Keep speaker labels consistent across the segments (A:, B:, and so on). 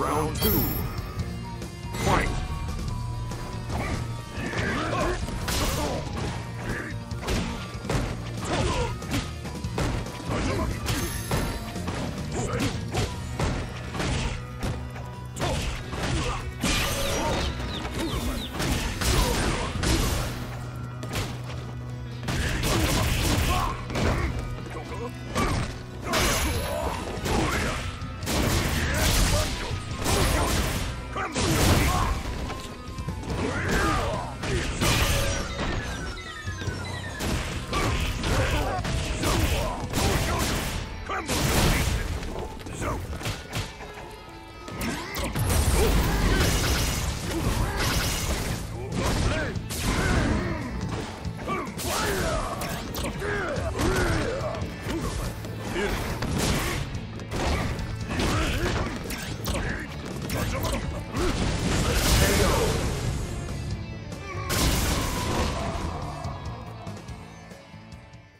A: Round two.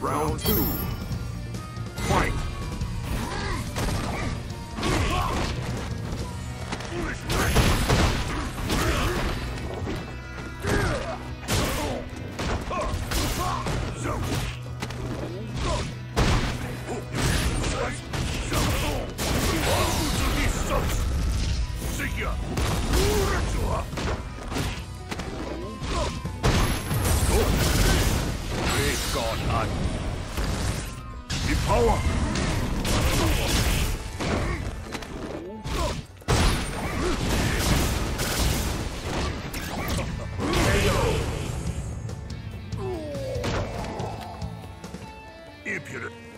A: Round two.
B: The power!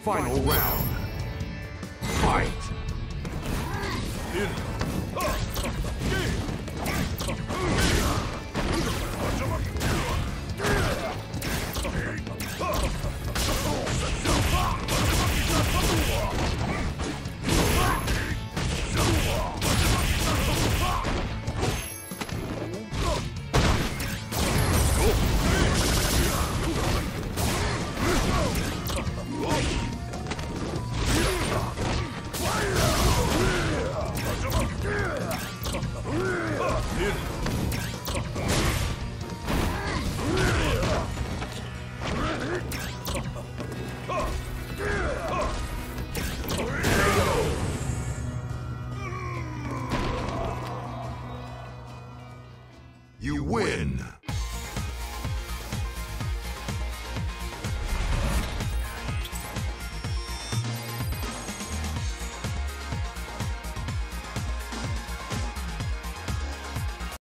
A: Final round. Fight! You win!